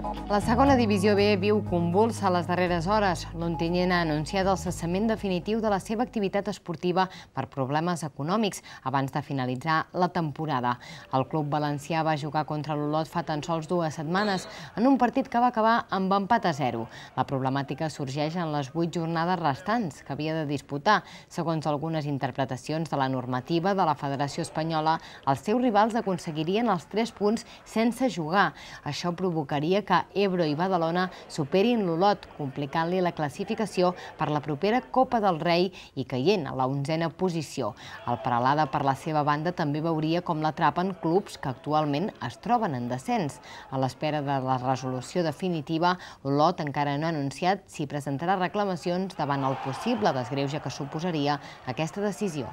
La segona divisió B viu convulsa a les darreres hores. L'Ontinyent ha anunciat el cessament definitiu de la seva activitat esportiva per problemes econòmics abans de finalitzar la temporada. El club valencià va jugar contra l'Olot fa tan sols dues setmanes en un partit que va acabar amb empat a zero. La problemàtica sorgeix en les vuit jornades restants que havia de disputar. Segons algunes interpretacions de la normativa de la Federació Espanyola, els seus rivals aconseguirien els tres punts sense jugar. Això provocaria que Ebro i Badalona superin l'Olot, complicant-li la classificació per la propera Copa del Rei i caient a la onzena posició. El Peralada, per la seva banda, també veuria com l'atrapen clubs que actualment es troben en descens. A l'espera de la resolució definitiva, l'Olot encara no ha anunciat si presentarà reclamacions davant el possible desgreuge que suposaria aquesta decisió.